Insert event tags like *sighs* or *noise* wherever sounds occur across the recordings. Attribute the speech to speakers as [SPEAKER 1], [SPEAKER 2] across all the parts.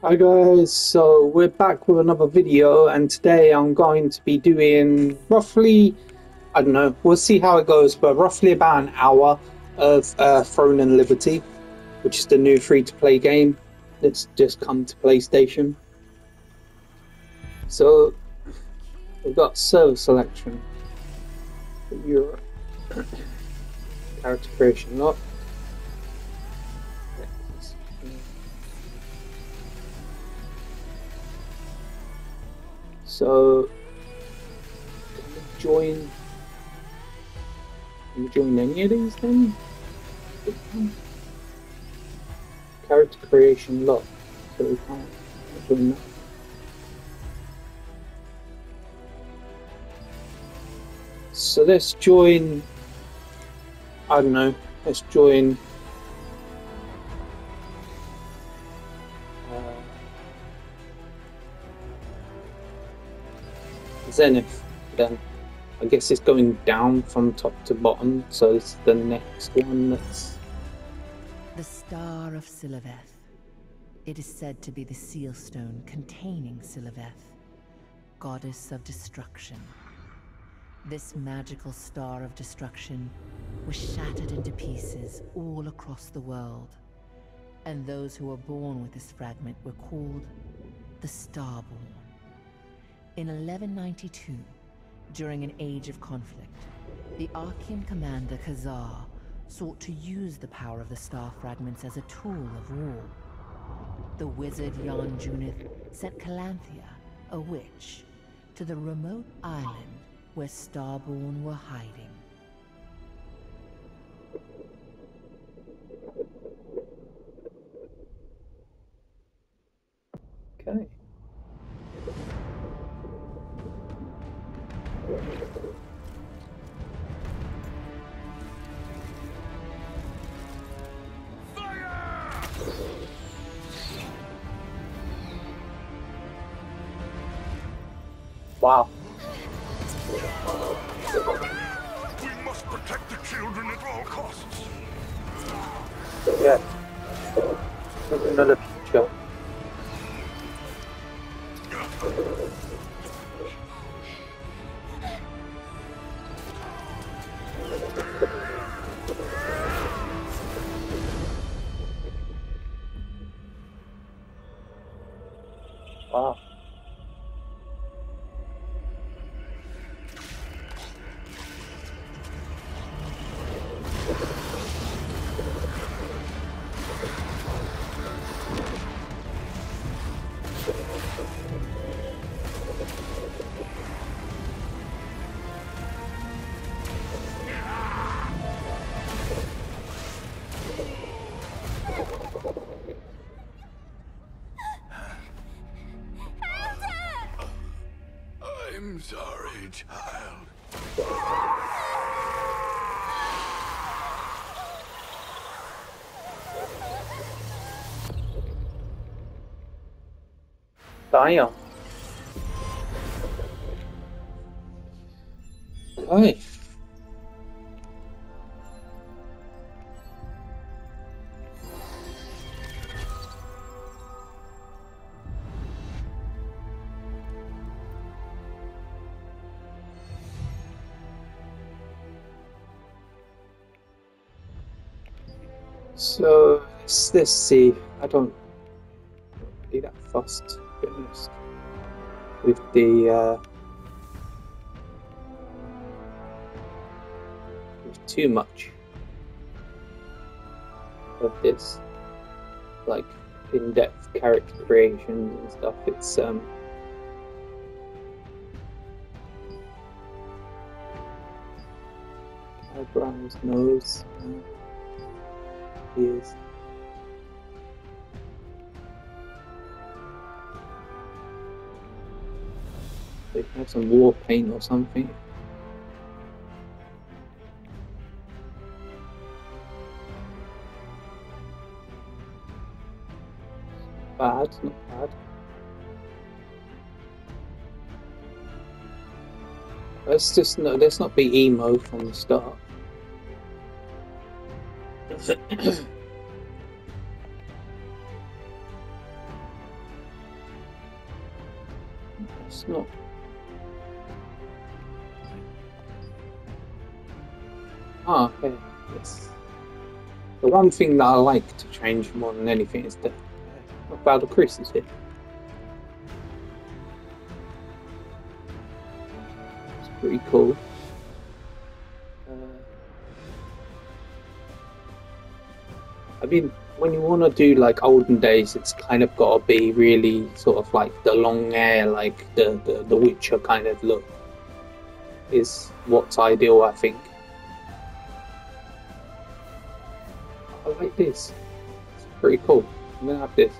[SPEAKER 1] Hi guys, so we're back with another video and today I'm going to be doing roughly, I don't know, we'll see how it goes, but roughly about an hour of uh, Throne and Liberty, which is the new free-to-play game that's just come to PlayStation. So, we've got server selection Europe, *coughs* character creation lock, So join join any of these then? Character creation lock. So we can't join that. So let's join I don't know, let's join Zenith, then I guess it's going down from top to bottom, so it's the next one that's.
[SPEAKER 2] The Star of Sylaveth. It is said to be the seal stone containing Sylaveth, goddess of destruction. This magical star of destruction was shattered into pieces all across the world, and those who were born with this fragment were called the Starborn. In 1192, during an age of conflict, the Archean commander Kazar sought to use the power of the star fragments as a tool of war. The wizard Jan Junith sent Calanthea, a witch, to the remote island where Starborn were hiding.
[SPEAKER 1] Damn. Okay. So let's, let's see. I don't really that honest, with the uh, with too much of this, like in-depth character creations and stuff. It's um. Eyebrows, nose, uh, ears. They have some war paint or something. Bad, not bad. Let's just no, let's not be emo from the start. *coughs* It's not. Ah, okay. Yes. The one thing that I like to change more than anything is the uh, Battle Chris is here. It's pretty cool. Uh, I mean, when you want to do like olden days, it's kind of got to be really sort of like the long hair, like the, the, the Witcher kind of look, is what's ideal, I think. I like this. It's pretty cool. I'm gonna have this.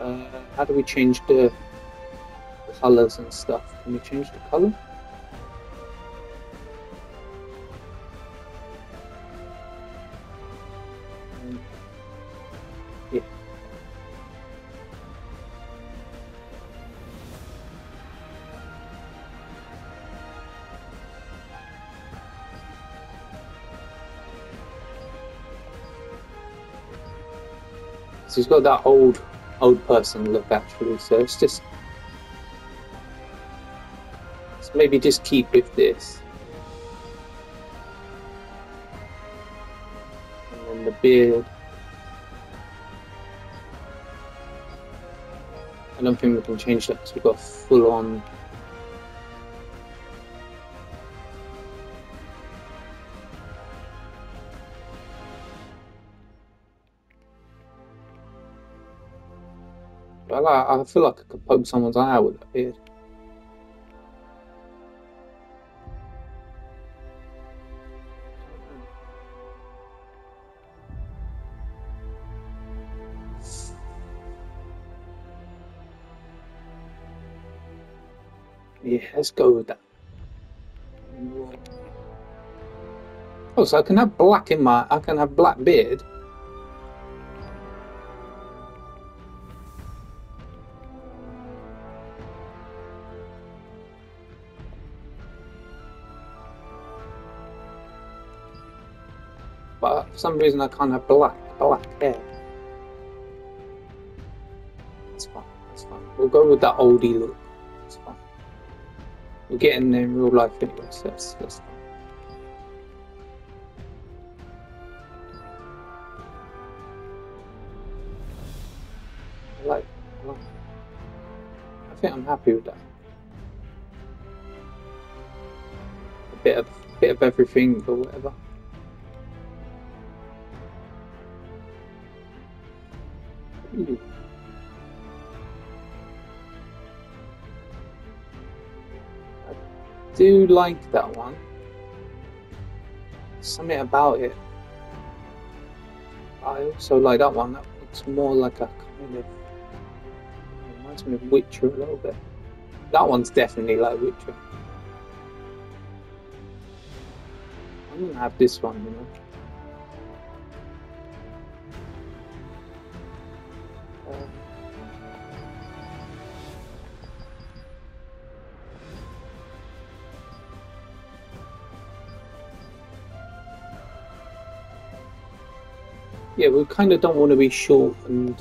[SPEAKER 1] Uh, how do we change the colors and stuff? Can we change the color? So he's got that old, old person look actually. So it's just, let's maybe just keep with this. And then the beard. I don't think we can change that because we've got full on. I, I feel like I could poke someone's eye out with that beard. Yeah, let's go with that. Oh, so I can have black in my. I can have black beard. Some reason I can't have black black hair. That's fine. That's fine. We'll go with that oldie look. That's fine. We're getting there in real life anyway, so that's, that's fine. I like, I like I think I'm happy with that. A bit of bit of everything or whatever. I do like that one. Something about it. I also like that one. That looks more like a kind of reminds me of Witcher a little bit. That one's definitely like Witcher. I'm gonna have this one, you know. Yeah, we kind of don't want to be short and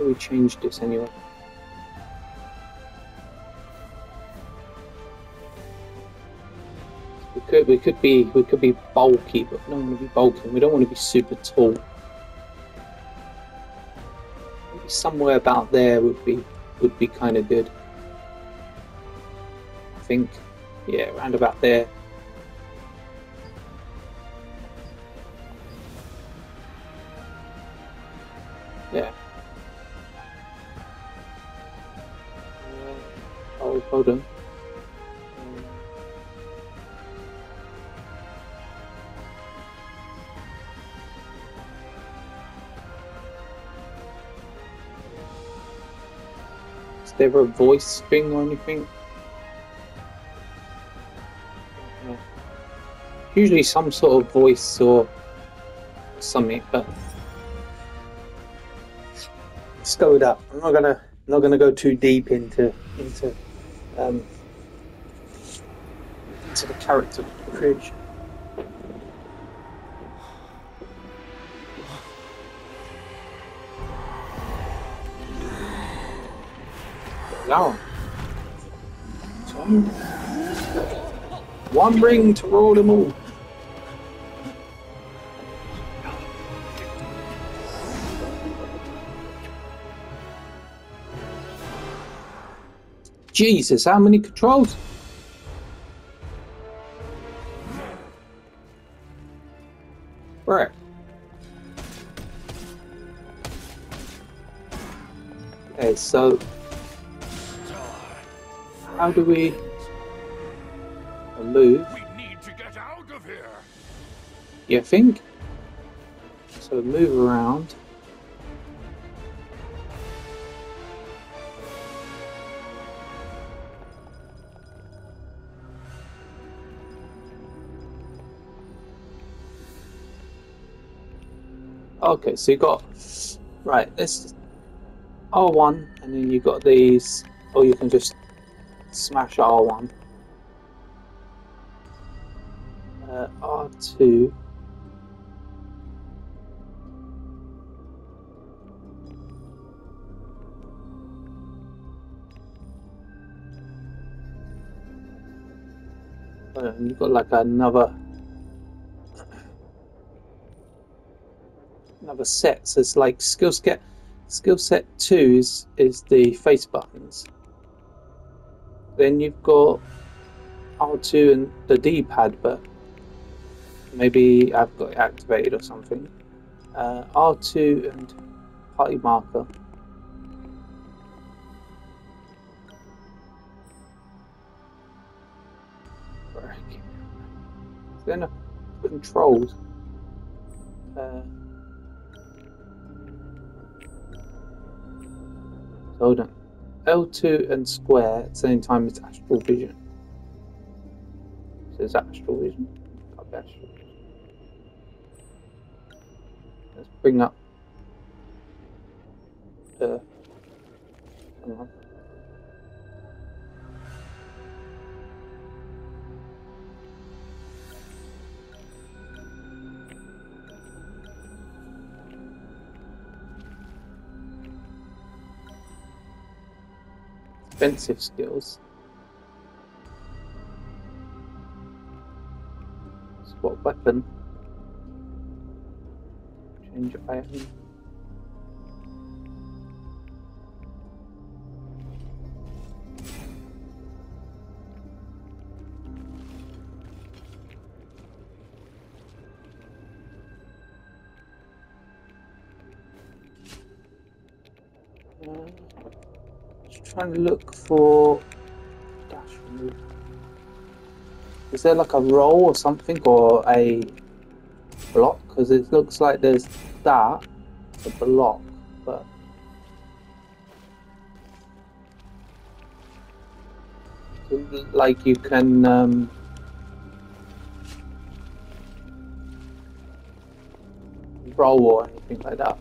[SPEAKER 1] we changed this anyway. We could we could be we could be bulky, but we don't want to be bulky. We don't want to be super tall. Maybe somewhere about there would be would be kind of good. I think, yeah, around about there. Hold on. Is there a voice thing or anything? Usually some sort of voice or something, but let's go with that. I'm not gonna not gonna go too deep into into um into the character creation. Down. Two. One ring to rule them all. Jesus, how many controls? Right. Okay, so how do we move?
[SPEAKER 3] We need to get out of here.
[SPEAKER 1] You think? So move around. Okay, so you got right. This R1, and then you got these, or you can just smash R1. Uh, R2. Uh, and you've got like another another set. So it's like skill set skill set two is is the face buttons. Then you've got R2 and the D pad, but maybe I've got it activated or something. Uh, R2 and party marker. Then controls. Uh, hold on. L2 and square at the same time as astral vision. So is that astral vision? Be astral vision. Let's bring up the. Defensive skills. Swap weapon. Change item. Uh, trying to look for dash move. Is there like a roll or something or a block? Because it looks like there's that, a block, but like you can um, roll or anything like that.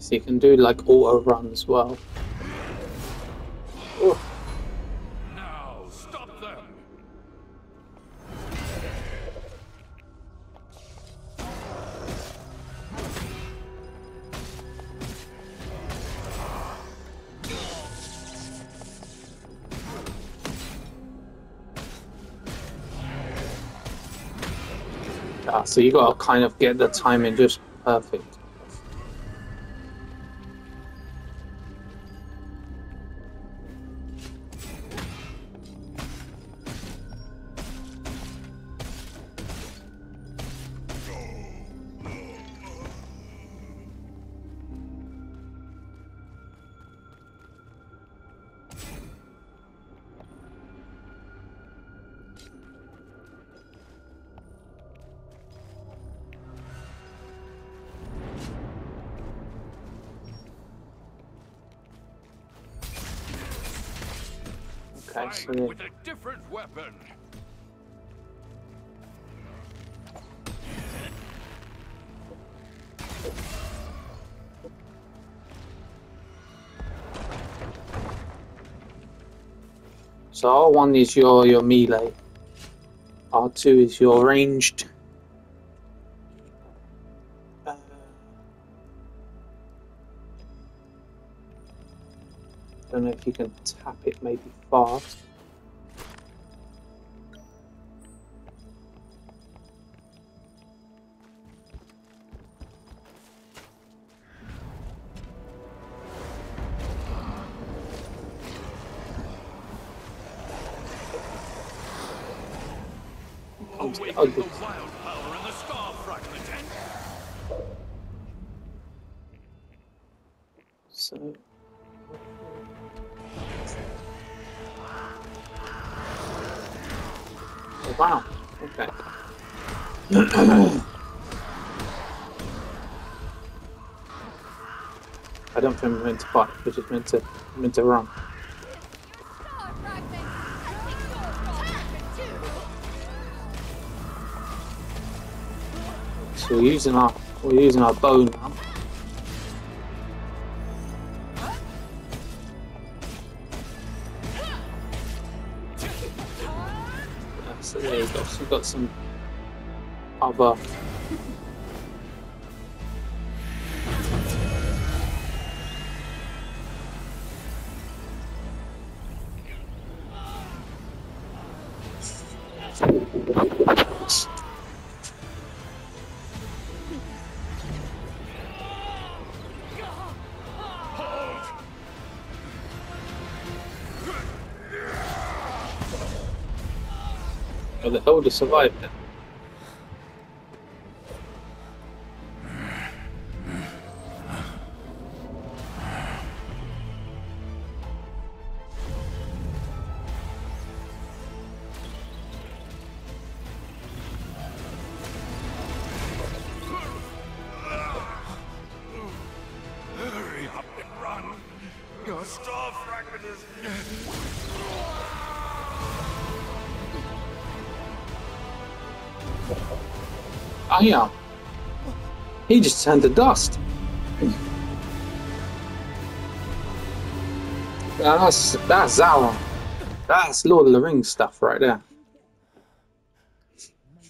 [SPEAKER 1] So you can do like auto run as well. Ooh.
[SPEAKER 3] Now, stop them.
[SPEAKER 1] Ah, so you gotta kind of get the timing just perfect. Okay, so
[SPEAKER 3] Fight with a different weapon.
[SPEAKER 1] So R1 is your, your melee. R2 is your ranged. Maybe fast. Oh, to just meant to meant to run. So we're using our we're using our bow now. So there you go. So we've got some other. The Elder survived. He just turned to dust. Ah, that's that's Sauron. That's Lord of the Rings stuff right there.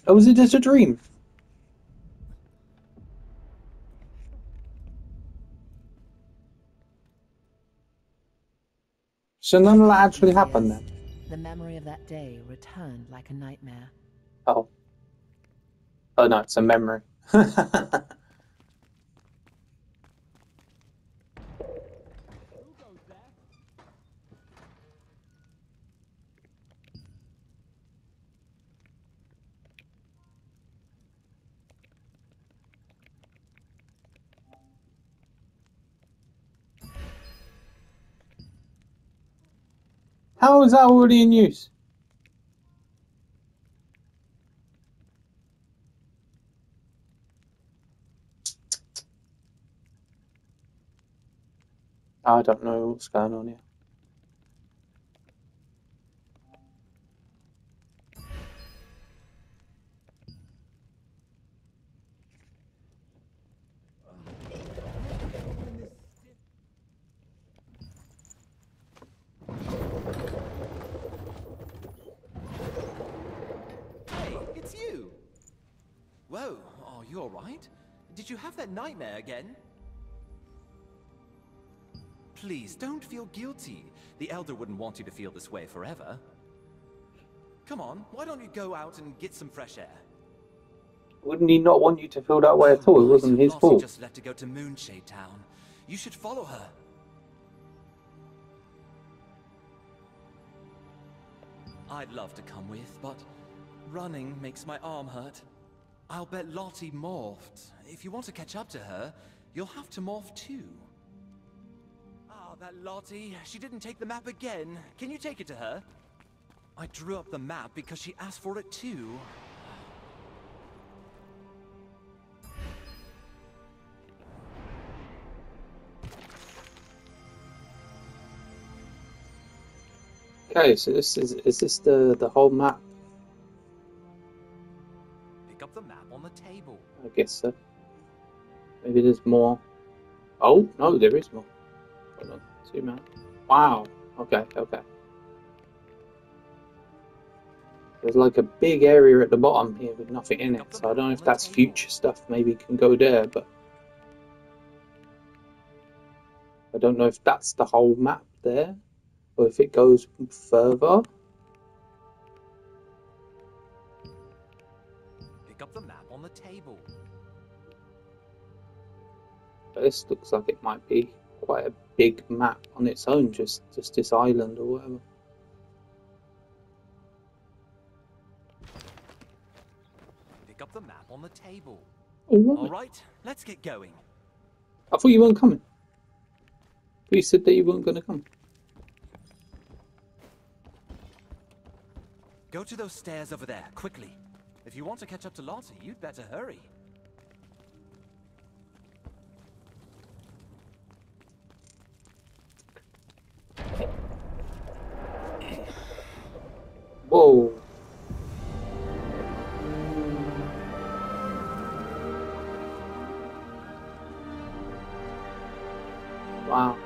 [SPEAKER 1] Or was it just a dream? So none of that actually happened then.
[SPEAKER 2] The memory of that day returned like a nightmare.
[SPEAKER 1] Oh. Oh no, it's a memory. *laughs* How is that already in use? I don't know what's going on here.
[SPEAKER 4] Nightmare again? Please, don't feel guilty. The Elder wouldn't want you to feel this way forever. Come on, why don't you go out and get some fresh air?
[SPEAKER 1] Wouldn't he not want you to feel that way at all? It wasn't his fault.
[SPEAKER 4] just left to go to Moonshade Town. You should follow her. I'd love to come with, but running makes my arm hurt. I'll bet Lottie morphed. If you want to catch up to her, you'll have to morph too. Ah, that Lottie. She didn't take the map again. Can you take it to her? I drew up the map because she asked for it too.
[SPEAKER 1] Okay, so this is is this the the whole map?
[SPEAKER 5] Up the map on the table.
[SPEAKER 1] I guess so. Maybe there's more. Oh no, there is more. Hold on, zoom out. Wow. Okay, okay. There's like a big area at the bottom here with nothing in it, so I don't know if that's future stuff. Maybe can go there, but I don't know if that's the whole map there, or if it goes further. This looks like it might be quite a big map on its own, just just this island or whatever.
[SPEAKER 5] Pick up the map on the table. Mm-hmm.
[SPEAKER 1] All
[SPEAKER 5] All
[SPEAKER 1] right.
[SPEAKER 5] right, let's get going.
[SPEAKER 1] I thought you weren't coming. You said that you weren't going to come.
[SPEAKER 5] Go to those stairs over there, quickly. If you want to catch up to Lottie, you'd better hurry.
[SPEAKER 1] Whoa. Wow.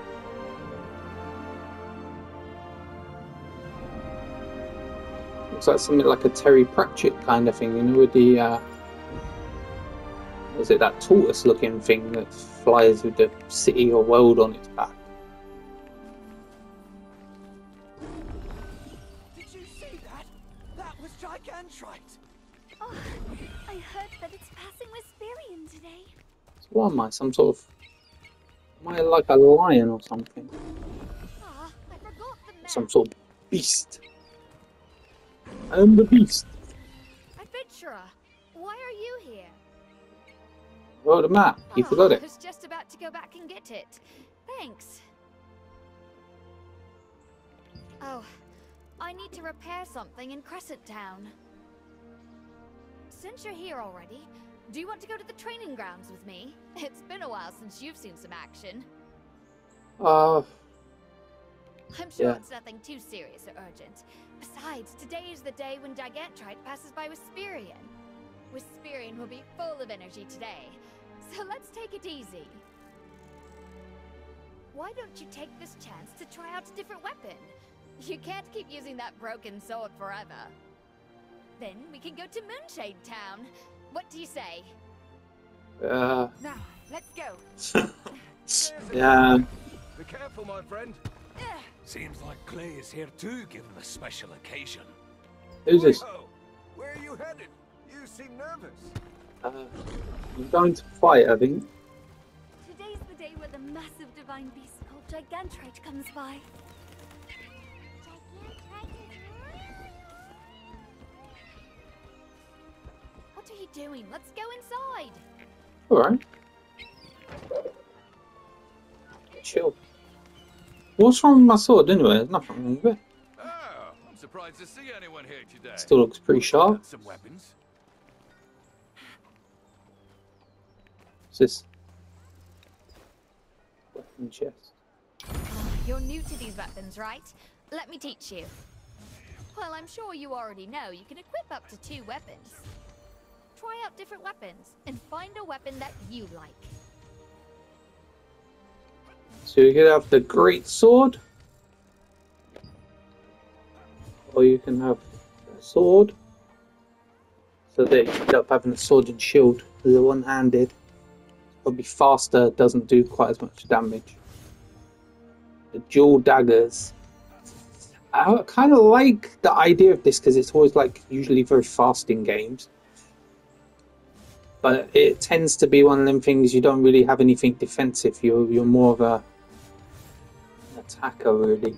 [SPEAKER 1] Looks like something like a Terry Pratchett kind of thing, you know, with the uh, was it that tortoise-looking thing that flies with the city or world on its back? What am I? Some sort of am I like a lion or something?
[SPEAKER 6] I forgot the map.
[SPEAKER 1] Some sort of beast. I am the beast.
[SPEAKER 6] Adventurer, why are you here?
[SPEAKER 1] Oh, the map. You
[SPEAKER 6] Ah,
[SPEAKER 1] forgot
[SPEAKER 6] I was just about to go back and get it. Thanks. Oh, I need to repair something in Crescent Town. Since you're here already, do you want to go to the training grounds with me? It's been a while since you've seen some action.
[SPEAKER 1] Uh,
[SPEAKER 6] I'm sure
[SPEAKER 1] Yeah.
[SPEAKER 6] it's nothing too serious or urgent. Besides, today is the day when Gigantrite passes by Wisperian. Wisperian will be full of energy today, so let's take it easy. Why don't you take this chance to try out a different weapon? You can't keep using that broken sword forever. Then we can go to Moonshade Town. What do you say?
[SPEAKER 1] uh,
[SPEAKER 6] Now, let's go. *laughs*
[SPEAKER 1] yeah.
[SPEAKER 3] Be careful, my friend.
[SPEAKER 7] Seems like Clay is here too, given the special occasion.
[SPEAKER 1] Who's this?
[SPEAKER 3] Where are you headed? You seem nervous.
[SPEAKER 1] Uh, I'm going to fight, I think.
[SPEAKER 6] Today's the day where the massive divine beast called Gigantrite comes by. What are you doing? Let's go inside.
[SPEAKER 1] Alright. Chill. What's wrong with my sword anyway? There's nothing wrong with it.
[SPEAKER 3] Oh, I'm surprised to see anyone here today.
[SPEAKER 1] Still looks pretty sharp.
[SPEAKER 3] Some weapons.
[SPEAKER 1] What's this? Weapon chest.
[SPEAKER 6] Ah, you're new to these weapons, right? Let me teach you. Well, I'm sure you already know you can equip up to two weapons. Try out different weapons and find a weapon that you like.
[SPEAKER 1] So you can have the great sword. Or you can have a sword. So they end up having a sword and shield the one handed. Probably faster, doesn't do quite as much damage. The dual daggers. I kind of like the idea of this because it's always like usually very fast in games. But it tends to be one of them things you don't really have anything defensive. You're you're more of a an attacker really.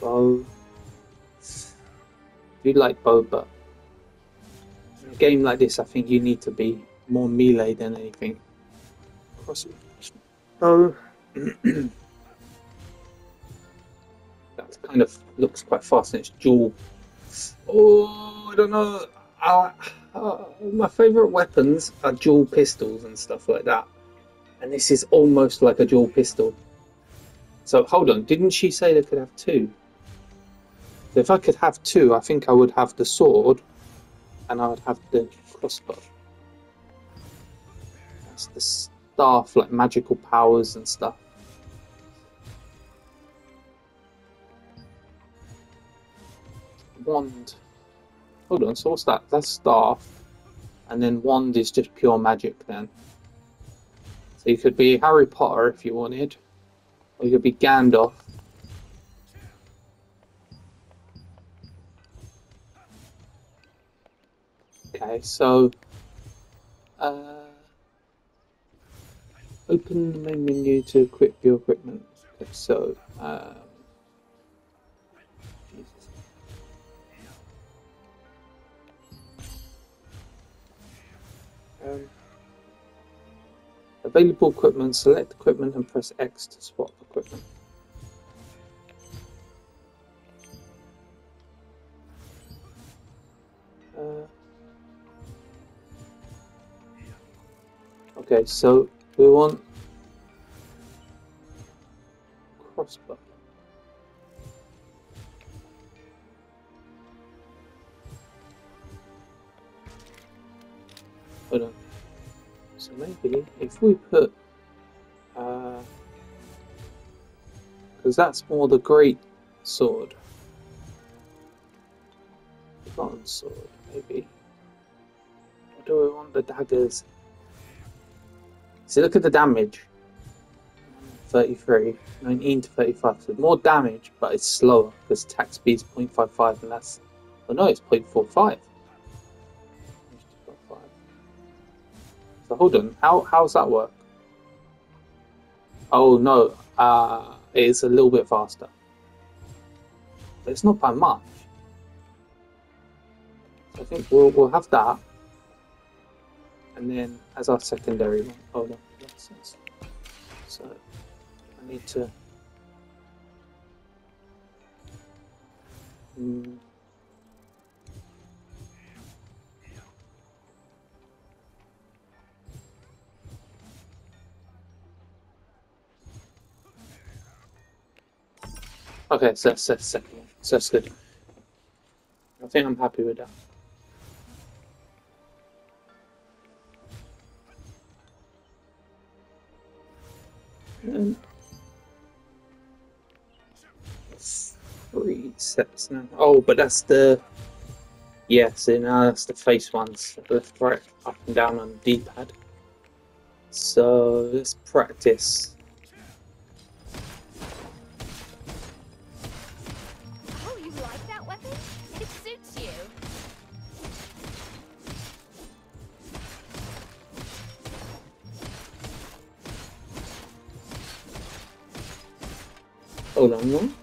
[SPEAKER 1] Bow. You like bow, but in a game like this, I think you need to be more melee than anything. Bow. *clears throat* that kind of looks quite fast and it's dual. Oh, I don't know. Uh, uh, my favourite weapons are dual pistols and stuff like that. And this is almost like a dual pistol. So hold on, didn't she say they could have two? If I could have two, I think I would have the sword and I would have the crossbow. That's the staff, like magical powers and stuff. Wand. Hold on, so what's that? That's staff. And then wand is just pure magic then. So you could be Harry Potter if you wanted. Or you could be Gandalf. Okay, so uh, open the main menu to equip your equipment. Okay, so um, available equipment, select equipment and press X to swap equipment. Uh, Okay, so we want crossbow. Hold on. Maybe if we put, uh, because that's more the great sword, bronze sword, maybe. Or do we want the daggers? See, look at the damage. 33, 19 to 35. So more damage, but it's slower because attack speed is 0.55 and that's. Oh no, it's 0.45. So hold on, how how's that work? Oh no, uh, it's a little bit faster. But it's not by much. I think we'll we'll have that and then as our secondary one. Hold on. So I need to. Mm. Okay, so that's the second one. So that's good. I think I'm happy with that. Three sets now. Oh, but that's the. Yeah, so now that's the face ones. Left, right, up and down on the D pad. So let's practice. One.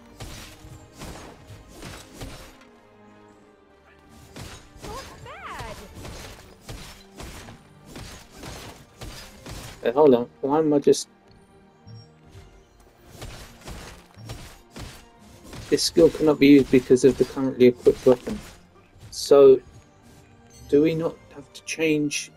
[SPEAKER 1] Hey, hold on. Why am I just. This skill cannot be used because of the currently equipped weapon. So, do we not have to change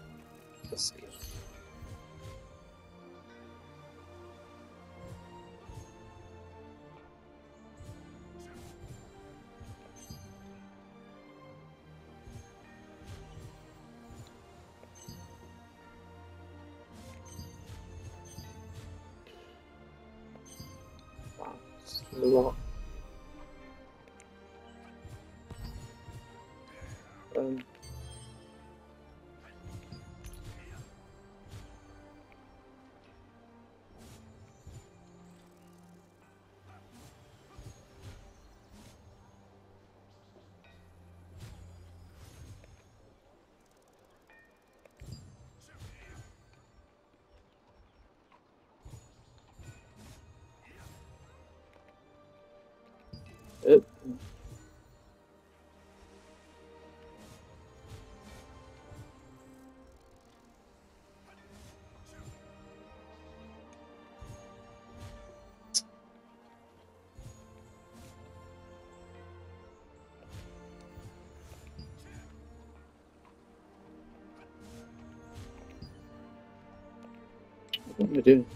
[SPEAKER 1] do.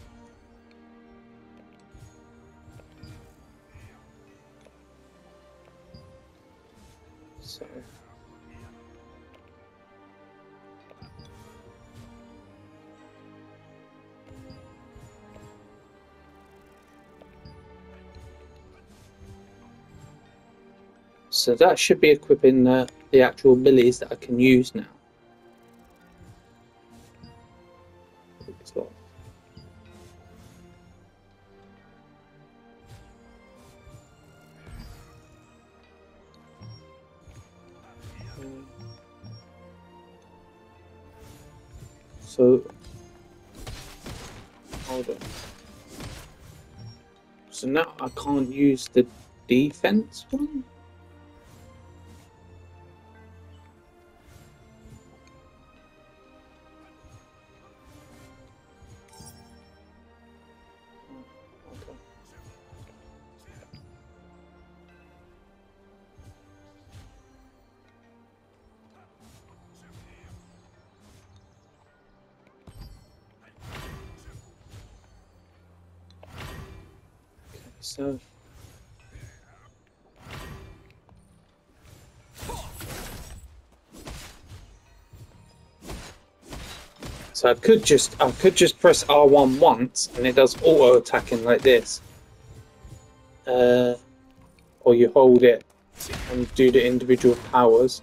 [SPEAKER 1] So. That should be equipping the actual billies that I can use now. Use the defense one? So I could just I could just press R1 once and it does auto attacking like this. Uh, or you hold it and do the individual powers.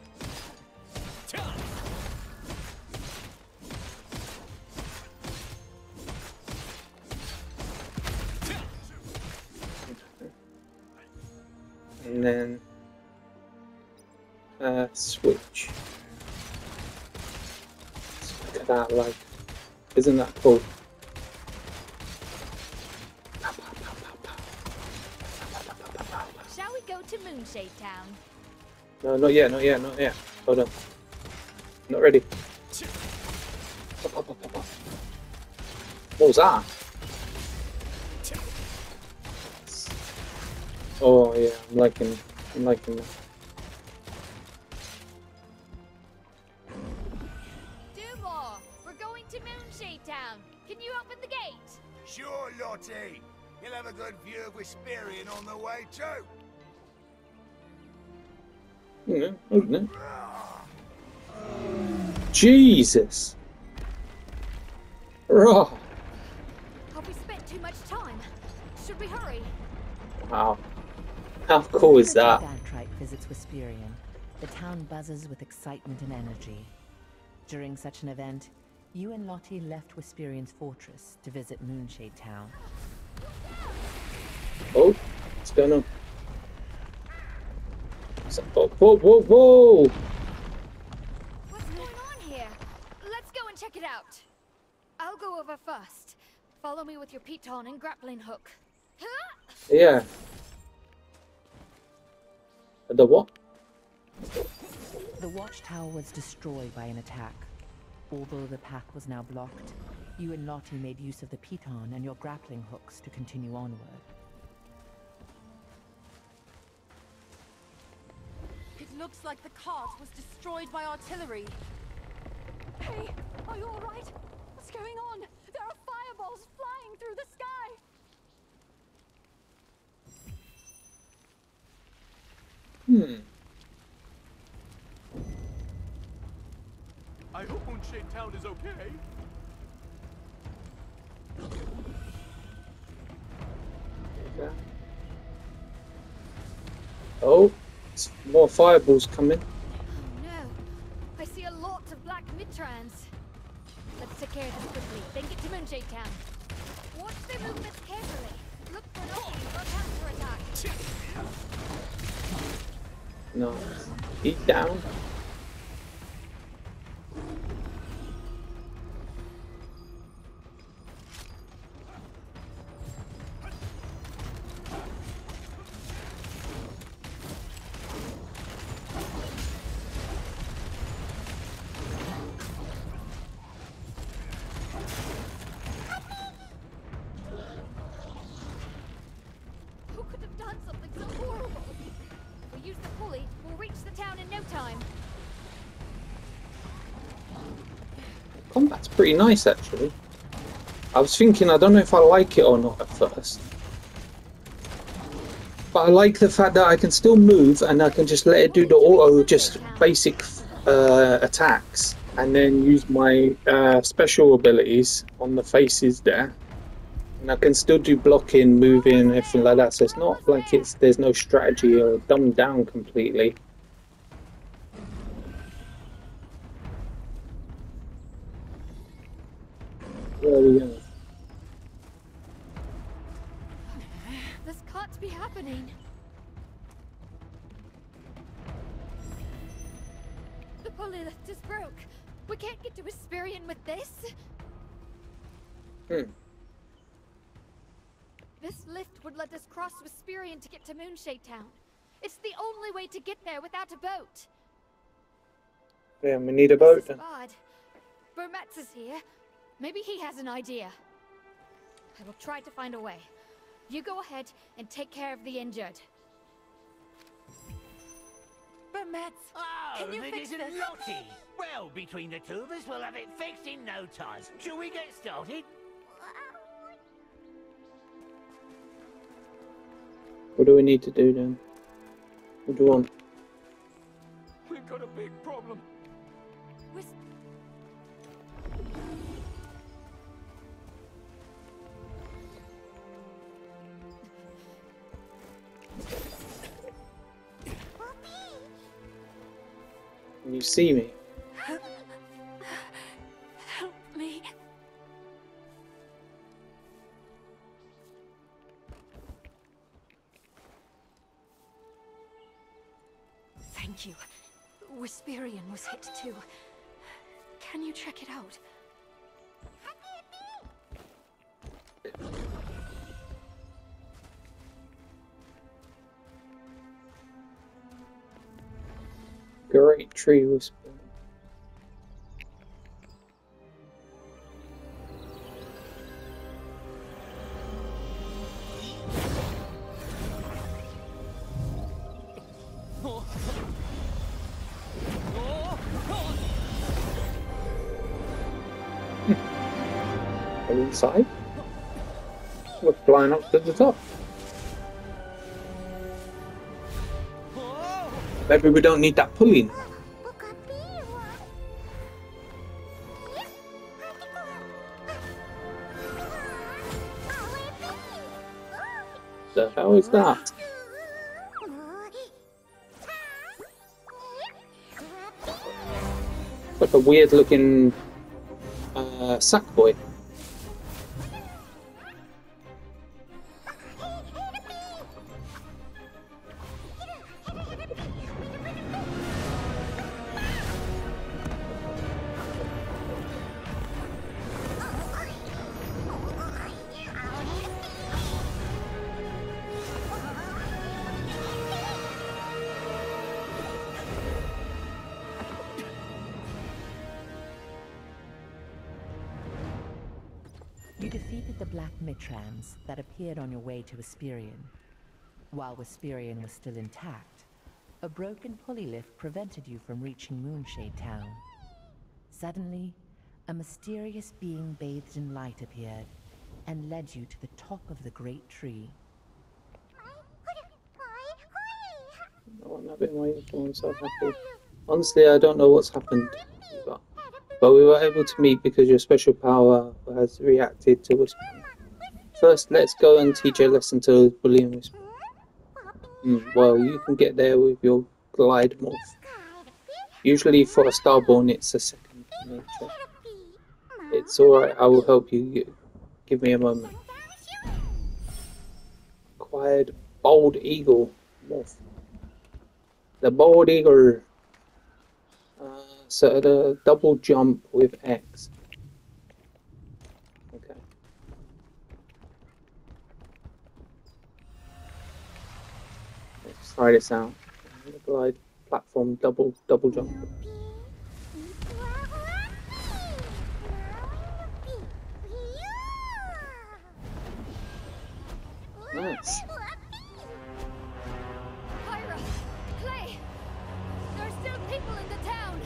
[SPEAKER 1] Not yet, not yet, not yet. Hold on. Not ready. What was that? Oh yeah, I'm liking, I'm liking that. You know, isn't it? Jesus. Raw.
[SPEAKER 6] Have we spent too much time? Should we hurry?
[SPEAKER 1] Wow. How cool is that?
[SPEAKER 2] Dantrite visits Wisperian. The town buzzes with excitement and energy. During such an event, you and Lottie left Wisperian's fortress to visit Moonshade Town.
[SPEAKER 1] Oh, what's going on? So- oh, whoa, whoa, whoa!
[SPEAKER 6] What's going on here? Let's go and check it out. I'll go over first. Follow me with your piton and grappling hook. Huh?
[SPEAKER 1] Yeah. The what?
[SPEAKER 2] The watchtower was destroyed by an attack. Although the path was now blocked, you and Lottie made use of the piton and your grappling hooks to continue onward.
[SPEAKER 8] Looks like the cart was destroyed by artillery. Hey, are you alright? What's going on? There are fireballs flying through the sky!
[SPEAKER 1] Hmm.
[SPEAKER 7] I hope Moonshade Town is okay.
[SPEAKER 1] Yeah. Oh, s- more fireballs coming.
[SPEAKER 6] Oh no. I see a lot of black. Let's take care of this quickly, then get to Moonshade Town. Watch their movements carefully. Look for an opening for a counterattack.
[SPEAKER 1] Eat down. Pretty nice actually. I was thinking I don't know if I like it or not at first. But I like the fact that I can still move and I can just let it do the auto just basic uh, attacks and then use my uh, special abilities on the faces there And I can still do blocking, moving, everything like that. So it's not like it's there's no strategy or dumbed down completely. Where are we going?
[SPEAKER 6] This can't be happening. The pulley lift is broke. We can't get to Hesperian with this.
[SPEAKER 1] Hmm.
[SPEAKER 6] This lift would let us cross Wisperian to get to Moonshade Town. It's the only way to get there without a boat.
[SPEAKER 1] Yeah, we need a boat.
[SPEAKER 6] This is odd. Burmetz is here. Maybe he has an idea. I will try to find a way. You go ahead and take care of the injured.
[SPEAKER 8] Burmetz,
[SPEAKER 3] Oh,
[SPEAKER 8] Can you
[SPEAKER 3] it
[SPEAKER 8] fix
[SPEAKER 3] isn't
[SPEAKER 8] this?
[SPEAKER 3] Lottie. *laughs* Well, between the two of us, we'll have it fixed in no time. Shall we get started?
[SPEAKER 1] What do we need to do then? What do you want?
[SPEAKER 7] We've got a big problem.
[SPEAKER 8] Whis-
[SPEAKER 1] you see me?
[SPEAKER 8] help me. Thank you. Wisperian was hit too. Can you check it out?
[SPEAKER 1] Tree whisper. Are we inside? We're flying up to the top. Maybe we don't need that pulley now. That? Like a weird looking uh, sack boy.
[SPEAKER 2] Mitrans that appeared on your way to Wisperian. While Wisperian was still intact, a broken pulley lift prevented you from reaching Moonshade Town. Suddenly, a mysterious being bathed in light appeared and led you to the top of the great tree.
[SPEAKER 1] I'm so happy. Honestly, I don't know what's happened, but, but we were able to meet because your special power has reacted to Whisper. First, let's go and teach a lesson to Whisper. Hmm, well, you can get there with your glide morph. Usually, for a starborn, it's a second nature. It's alright, I will help you. Give me a moment. Acquired Bold Eagle morph. The Bold Eagle. Uh, so the double jump with X. try this out. Glide platform double double jump. Nice.
[SPEAKER 6] Pyra! Clay! There are still people in the town!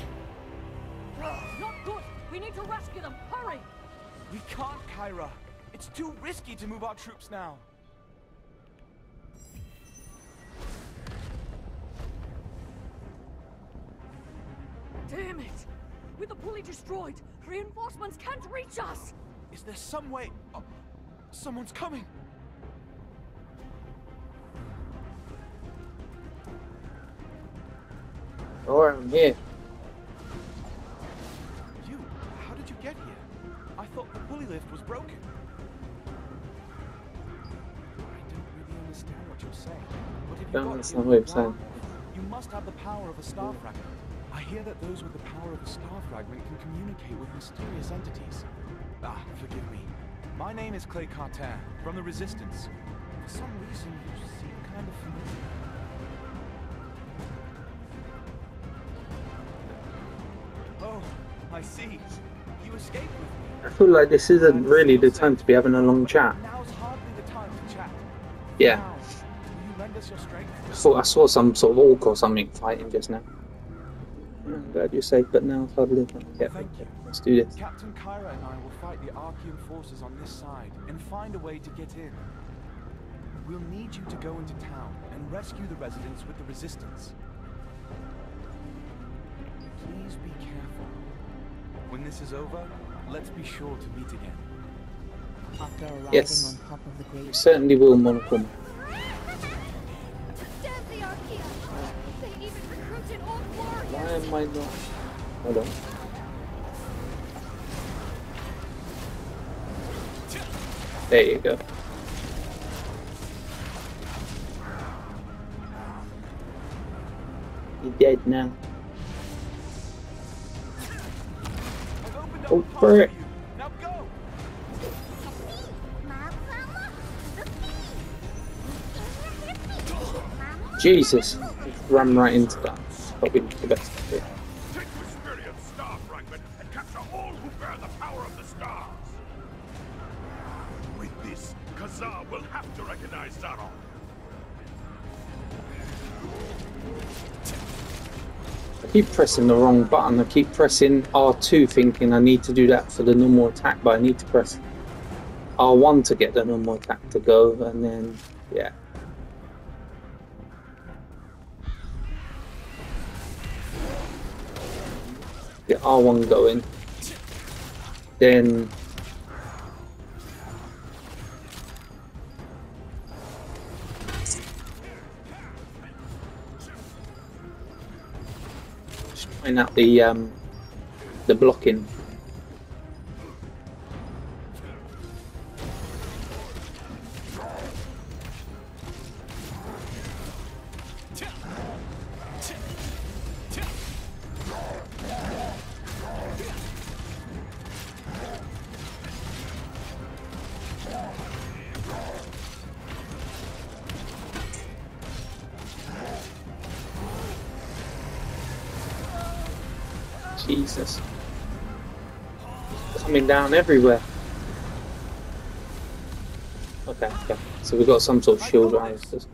[SPEAKER 8] Not good. We need to rescue them. Hurry!
[SPEAKER 4] We can't, Kyra. It's too risky to move our troops now.
[SPEAKER 8] Damn it! With the pulley destroyed, reinforcements can't reach us.
[SPEAKER 4] Is there some way? Oh, Someone's coming.
[SPEAKER 1] Alright, I'm here.
[SPEAKER 4] You? How did you get here? I thought the pulley lift was broken. I don't really understand what you're saying. But if you
[SPEAKER 1] Don't
[SPEAKER 4] got
[SPEAKER 1] understand
[SPEAKER 4] here
[SPEAKER 1] what you're
[SPEAKER 4] from
[SPEAKER 1] saying.
[SPEAKER 4] Wildlife, You must have the power of a star fragment. I hear that those with the power of a star fragment can communicate with mysterious entities. Ah, forgive me. My name is Clay Cartin, from the Resistance. For some reason, you seem kind of familiar. Oh, I see. You escaped with me.
[SPEAKER 1] I feel like this isn't really the time to be having a long chat.
[SPEAKER 4] Now's hardly the time to chat.
[SPEAKER 1] Yeah.
[SPEAKER 4] Now, will you lend us your strength?
[SPEAKER 1] I thought I saw some sort of orc or something fighting just now. I'm glad you're safe, but now it's hardly. Yeah,
[SPEAKER 4] Thank you.
[SPEAKER 1] let's do this.
[SPEAKER 4] Captain Kyra and I will fight the Archean forces on this side and find a way to get in. We'll need you to go into town and rescue the residents with the resistance. Please be careful. When this is over, let's be sure to meet again.
[SPEAKER 2] After arriving
[SPEAKER 1] Yes.
[SPEAKER 2] on top of the
[SPEAKER 1] We certainly will, Monocle. Why am I not? Hold on. There you go. You're dead now.
[SPEAKER 4] Up
[SPEAKER 1] Oh,
[SPEAKER 4] you.
[SPEAKER 1] Jesus. Ran right into that. Probably not the best idea.
[SPEAKER 3] Take Wisperian star fragment and capture all who bear the power of the stars. With this, Kazar will have to recognize Zaron.
[SPEAKER 1] I keep pressing the wrong button. I keep pressing R2 thinking I need to do that for the normal attack, but I need to press R1 to get the normal attack to go, and then, yeah. Get R1 going. Then just find out the um the blocking. Coming down everywhere. Okay, okay. So we've got some sort of shield around us. That's.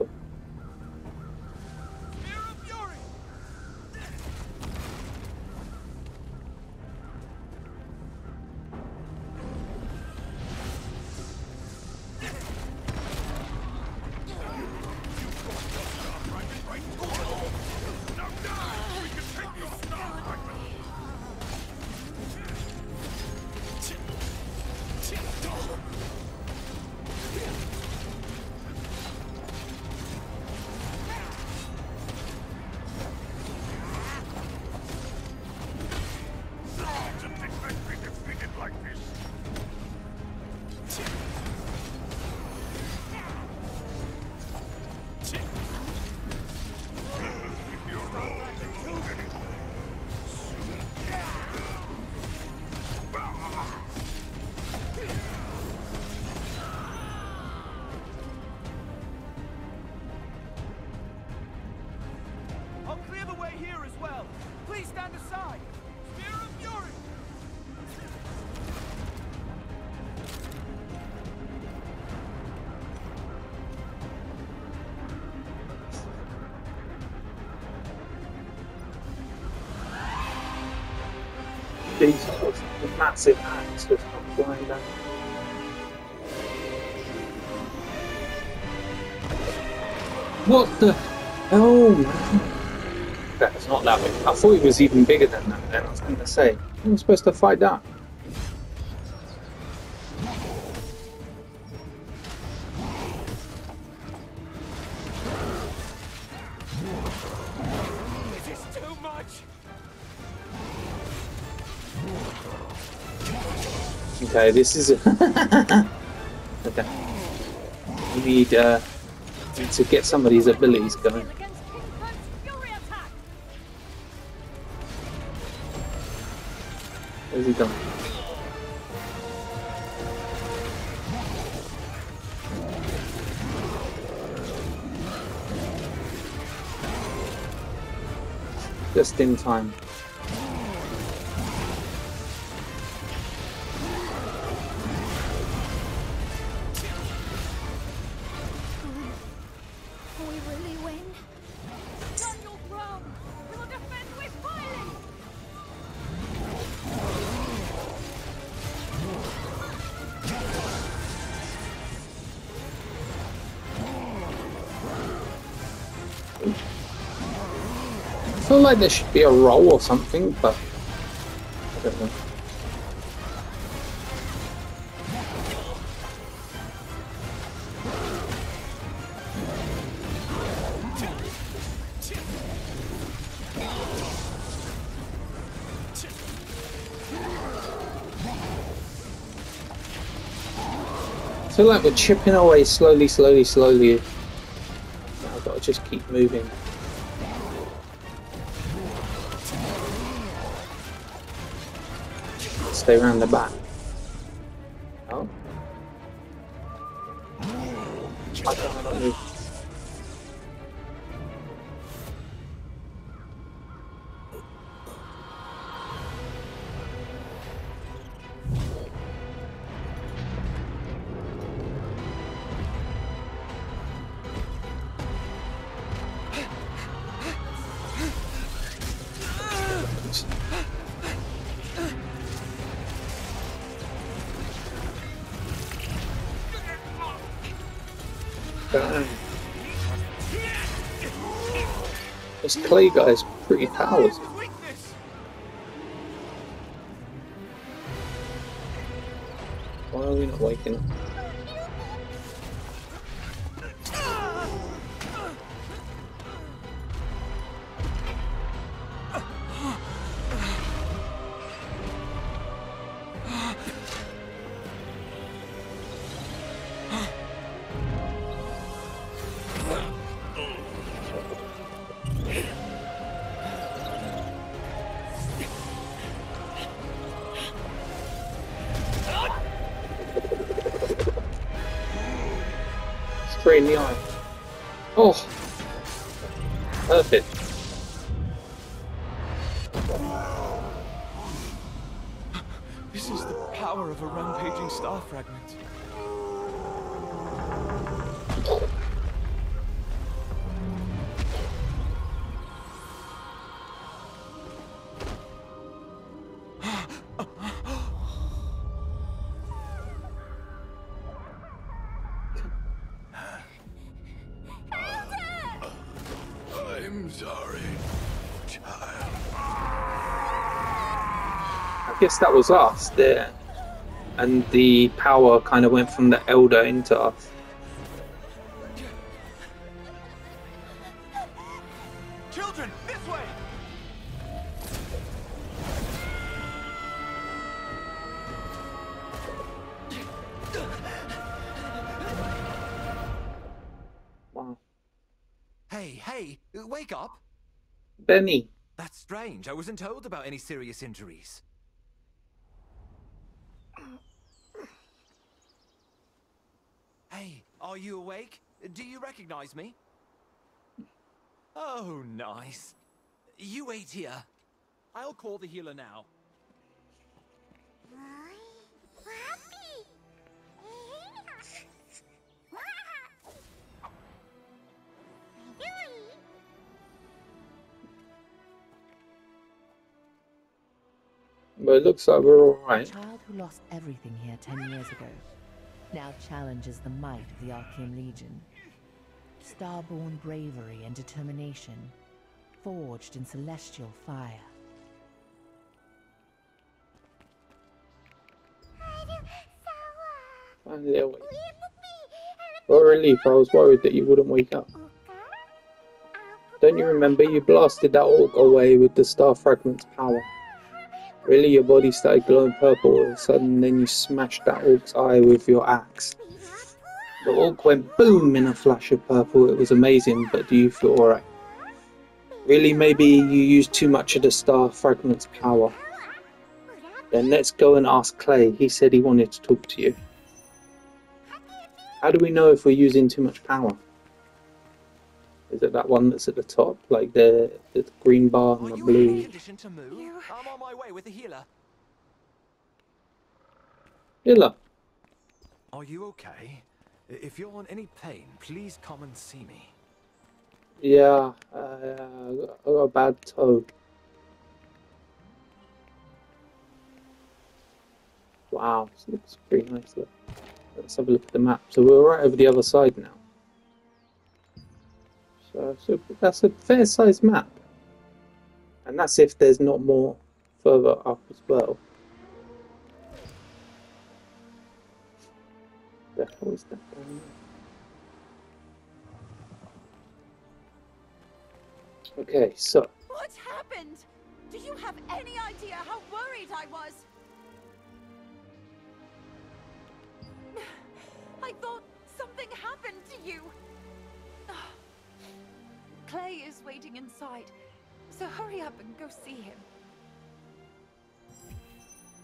[SPEAKER 1] Jesus, the massive axe that's come flying down? What the hell, man? That's not that big. I thought it was even bigger than that then. I was going to say. How am supposed to fight that? Okay, this is. *laughs* okay. We need, uh, to get some of these abilities going.
[SPEAKER 8] Against King Kron's fury attack!
[SPEAKER 1] Where's he gone? Just in time. I feel like there should be a roll or something, but I don't know. I feel like we're chipping away slowly, slowly, slowly. Just keep moving. Stay around the back. This clay guy is pretty powerful. Why are we not waking up? Straight in the. Oh! Perfect. Guess that was us there. And the power kind of went from the Elder into us.
[SPEAKER 9] Children, this way!
[SPEAKER 1] Wow.
[SPEAKER 4] Hey, hey, wake up!
[SPEAKER 1] Benny.
[SPEAKER 4] That's strange. I wasn't told about any serious injuries. Hey, are you awake? Do you recognize me? Oh, nice. You wait here. I'll call the healer now.
[SPEAKER 1] But it looks like we're
[SPEAKER 2] A
[SPEAKER 1] alright.
[SPEAKER 2] child who lost everything here ten years ago now challenges the might of the Archean Legion. Starborn bravery and determination, forged in celestial fire.
[SPEAKER 1] Finally. What a relief, I was worried that you wouldn't wake up. Don't you remember you blasted that orc away with the star fragment's power? Really, your body started glowing purple all of a sudden, then you smashed that orc's eye with your axe. The orc went boom in a flash of purple. It was amazing, but do you feel alright? Really, maybe you used too much of the star fragment's power. Then let's go and ask Clay. He said he wanted to talk to you. How do we know if we're using too much power? Is it that one that's at the top, like the, the green bar and
[SPEAKER 5] Are
[SPEAKER 1] the
[SPEAKER 5] you in
[SPEAKER 1] blue?
[SPEAKER 5] condition to move? I'm on my way with the healer.
[SPEAKER 1] Hilla.
[SPEAKER 5] Are you okay? If you're in any pain, please come and see me.
[SPEAKER 1] Yeah, uh, I got I got a bad toe. Wow, this looks pretty nice. Look. Let's have a look at the map. So we're right over the other side now. Uh, so, so that's a fair sized map. And that's if there's not more further up as well. The hell is that down there? Okay, so
[SPEAKER 8] What happened? Do you have any idea how worried I was? *sighs* I thought something happened to you. Clay is waiting inside, so hurry up and go see him.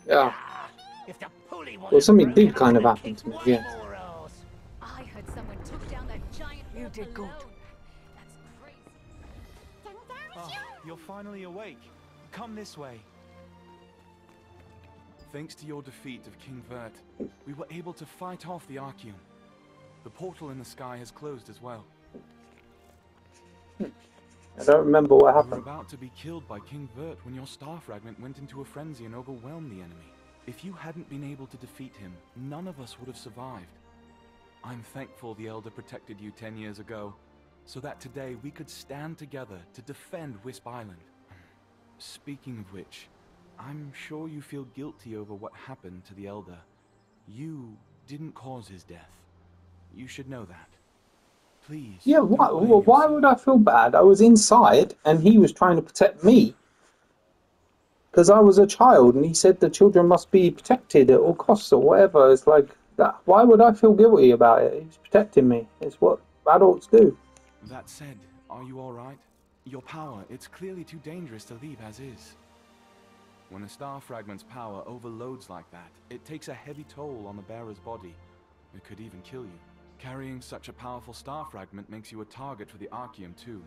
[SPEAKER 1] yeah,
[SPEAKER 3] If the pulley
[SPEAKER 1] well something did kind of happen to me. Yeah.
[SPEAKER 6] I heard someone took down that giant
[SPEAKER 8] You
[SPEAKER 6] orc
[SPEAKER 8] did good.
[SPEAKER 6] alone. That's crazy.
[SPEAKER 4] Oh, you're finally awake. Come this way. Thanks to your defeat of King Vert, we were able to fight off the Archeum. The portal in the sky has closed as well.
[SPEAKER 1] I don't remember what
[SPEAKER 4] We were
[SPEAKER 1] happened.
[SPEAKER 4] about to be killed by King Vert when your star fragment went into a frenzy and overwhelmed the enemy. If you hadn't been able to defeat him, none of us would have survived. I'm thankful the Elder protected you ten years ago, so that today we could stand together to defend Wisp Island. Speaking of which, I'm sure you feel guilty over what happened to the Elder. You didn't cause his death. You should know that. Please.
[SPEAKER 1] Yeah, why,
[SPEAKER 4] blame
[SPEAKER 1] why would I feel bad? I was inside and he was trying to protect me. Because I was a child and he said the children must be protected at all costs or whatever. It's like, that. why would I feel guilty about it? He's protecting me. It's what adults do.
[SPEAKER 4] That said, are you alright? Your power, it's clearly too dangerous to leave as is. When a star fragment's power overloads like that, it takes a heavy toll on the bearer's body. It could even kill you. Carrying such a powerful star fragment makes you a target for the Archeum too.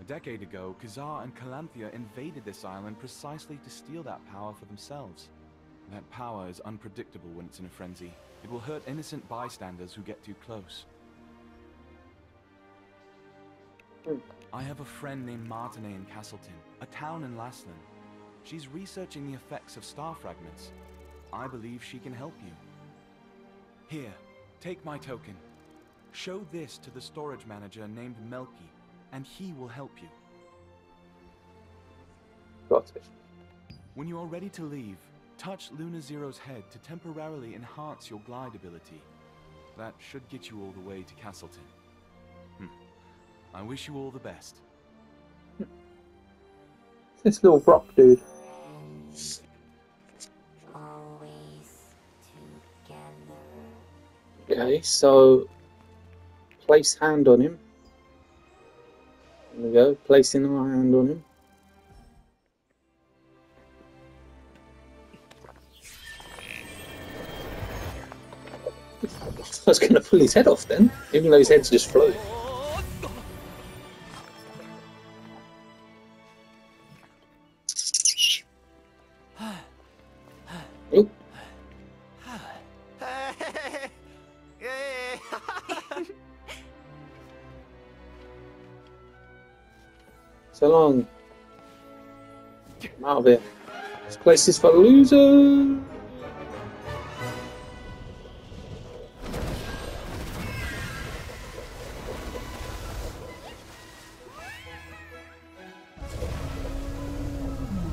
[SPEAKER 4] A decade ago, Kazar and Calanthea invaded this island precisely to steal that power for themselves. That power is unpredictable when it's in a frenzy. It will hurt innocent bystanders who get too close. I have a friend named Martinet in Castleton, a town in Laslan. She's researching the effects of star fragments. I believe she can help you. Here, take my token. Show this to the storage manager named Melky, and he will help you.
[SPEAKER 1] Got it.
[SPEAKER 4] When you are ready to leave, touch Luna Zero's head to temporarily enhance your glide ability. That should get you all the way to Castleton. Hmm. I wish you all the best.
[SPEAKER 1] This little rock dude. Okay, so place hand on him. There we go, placing my hand on him. *laughs* I was going to pull his head off then, even though his head's just floating. This is for losers.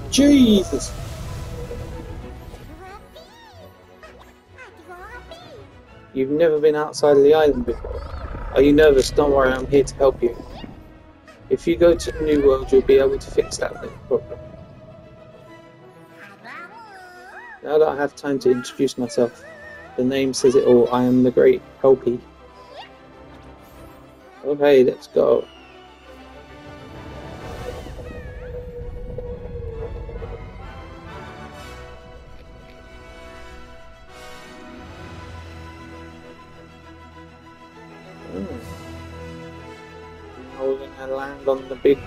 [SPEAKER 1] Jesus. You've never been outside of the island before. Are you nervous? Don't worry, I'm here to help you. If you go to the New World, you'll be able to fix that problem. I have time to introduce myself, the name says it all. I am the Great Helpy. Okay, let's go. Hmm. Land on the big,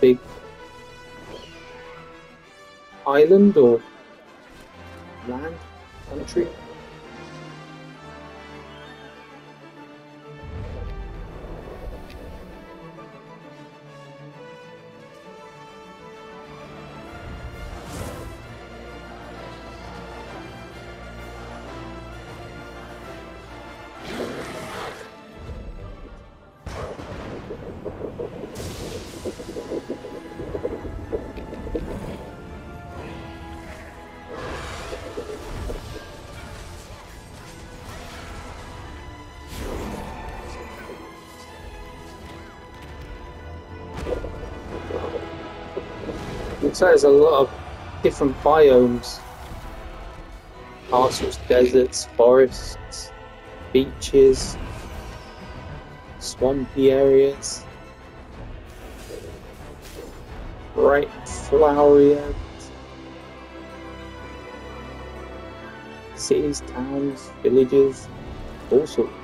[SPEAKER 1] big island or country. Looks like there's a lot of different biomes. Castles, deserts, forests, beaches, swampy areas, bright flowery areas, cities, towns, villages, all sorts.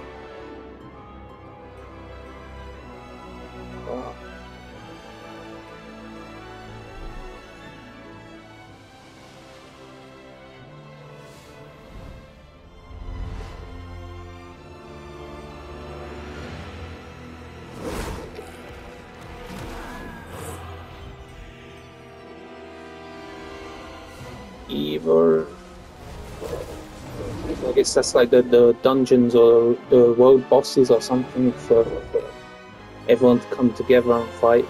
[SPEAKER 1] Evil. I guess that's like the, the dungeons or the world bosses or something for everyone to come together and fight.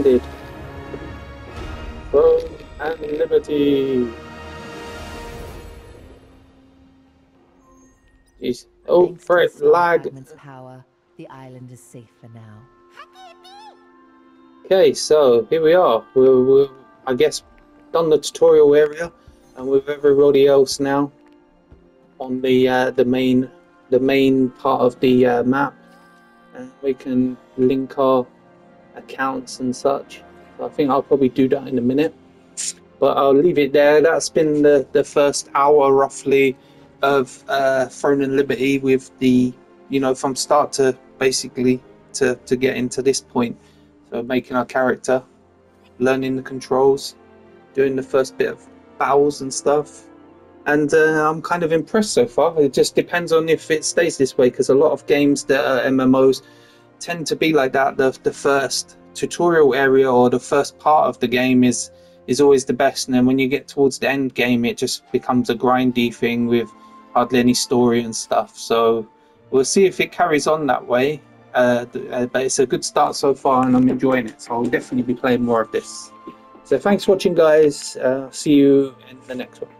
[SPEAKER 1] Landed. Throne and liberty. Jeez. Oh,
[SPEAKER 2] Thanks
[SPEAKER 1] Fred, lag.
[SPEAKER 2] Power, the island is safe for now.
[SPEAKER 1] Okay, so here we are. We're, we're, I guess, done the tutorial area, and with everybody else now on the uh, the main the main part of the uh, map, and we can link our accounts and such. So I think I'll probably do that in a minute, but I'll leave it there. That's been the the first hour roughly of uh, Throne and Liberty with the you know from start to basically to to get into this point. So making our character, learning the controls, doing the first bit of battles and stuff. And uh, I'm kind of impressed so far. It just depends on if it stays this way, because a lot of games that are MMOs tend to be like that. The the first tutorial area or the first part of the game is is always the best, and then when you get towards the end game, it just becomes a grindy thing with hardly any story and stuff. So we'll see if it carries on that way. Uh, uh, but it's a good start so far, and I'm enjoying it. So I'll definitely be playing more of this. So thanks for watching, guys. Uh, see you in the next one.